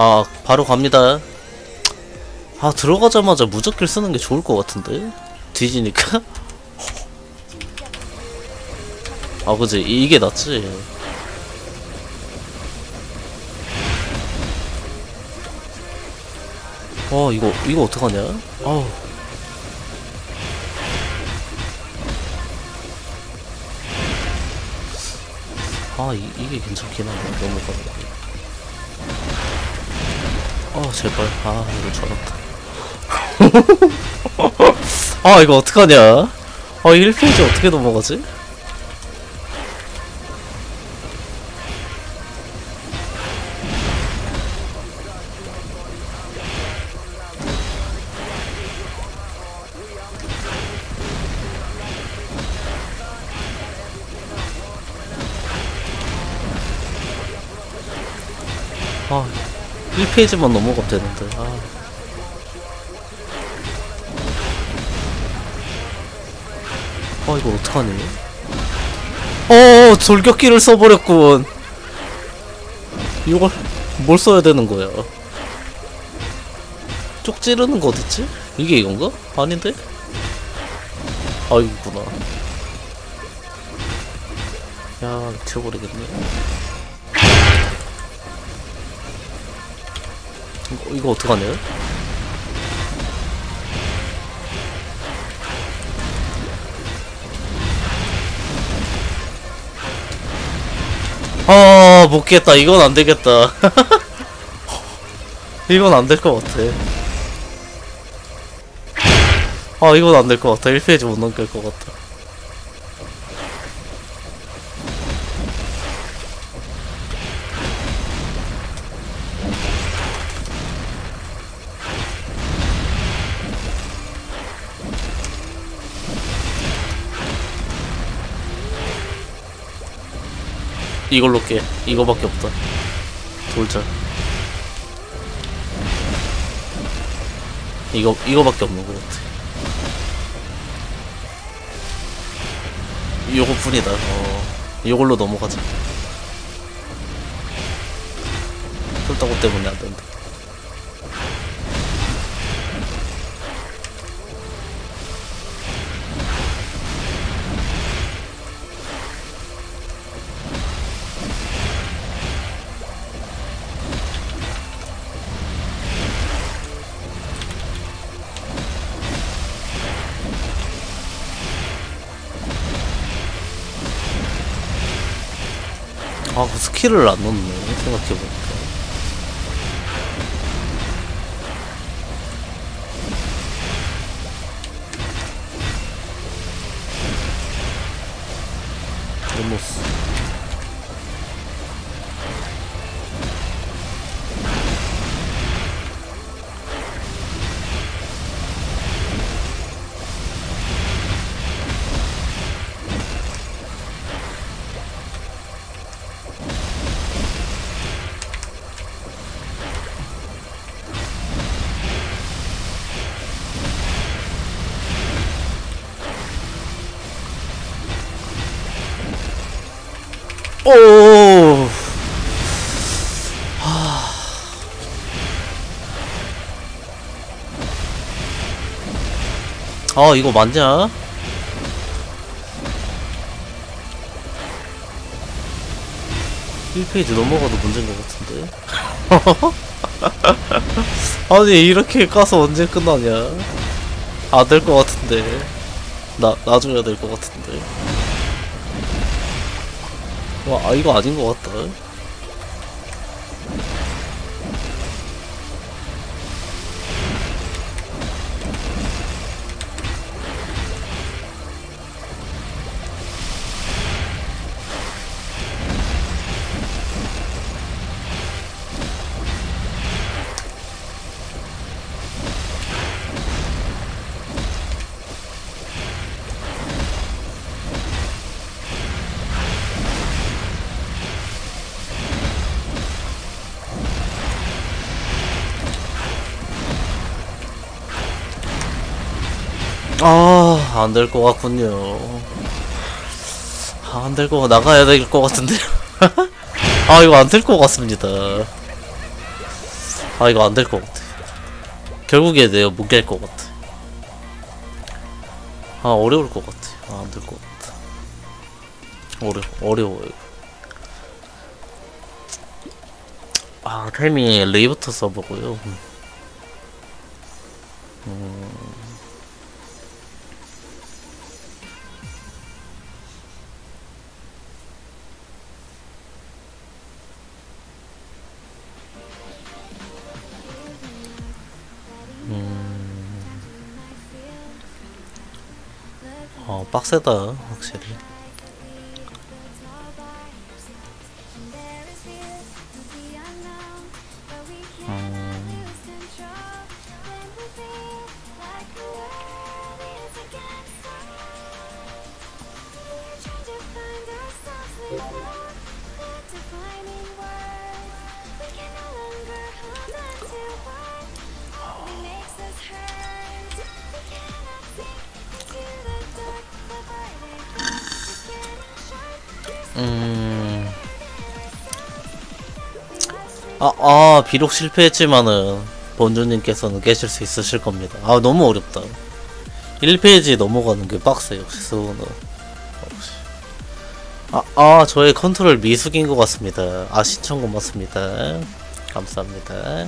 아 바로 갑니다. 아 들어가자마자 무적길 쓰는 게 좋을 것 같은데? 뒤지니까? 아 그지. 이게 낫지. 어 이거 이거 어떡하냐? 아우 아 이, 이게 괜찮긴 하네 너무 가네 아 제발. 아 이거 잘한다. 아 이거 어떡하냐? 아 1페이지 어떻게 넘어가지? 1페이지만 넘어가면 되는데 아. 아 이거 어떡하니 어 돌격기를 써버렸군 이걸 뭘 써야 되는 거야 쪽 찌르는 거 어딨지? 이게 이건가? 아닌데? 아 이거구나 야 미쳐버리겠네 이거, 이거 어떡하냐? 아, 못 깼다. 이건 안 되겠다. 이건 안 될 것 같아. 아, 이건 안 될 것 같아. 1페이지 못 넘길 것 같아. 이걸로 깨. 이거밖에 없다. 돌자. 이거, 이거밖에 없는 것 같아. 요거 뿐이다. 어, 이걸로 넘어가자. 쫄따구 때문에 안 된다. 아, 그 스킬을 안 넣네. 생각해보니까. 레 오. 아 이거 맞냐? 일페이지 넘어가도 문제인 것 같은데? 아니 이렇게 까서 언제 끝나냐? 안 될 것 같은데. 나 놔줘야 될것 같은데 와, 아, 이거 아닌 것 같다. 아, 안 될 것 같군요. 아, 안될 거, 나가야 될 것 같은데. 아, 이거 안 될 것 같습니다. 아 이거 안 될 것 같아. 결국에 내가 못 깰 것 같아. 아 어려울 것 같아. 아 안 될 것 같아. 어려 어려워 이거 아 타이밍에 레이부터 써보고요 어 빡세다 확실히 음. 아, 아, 비록 실패했지만은, 본주님께서는 깨실 수 있으실 겁니다. 아, 너무 어렵다. 1페이지 넘어가는 게 빡세, 역시. 역시. 아, 아, 저의 컨트롤 미숙인 것 같습니다. 아, 신청 고맙습니다. 감사합니다.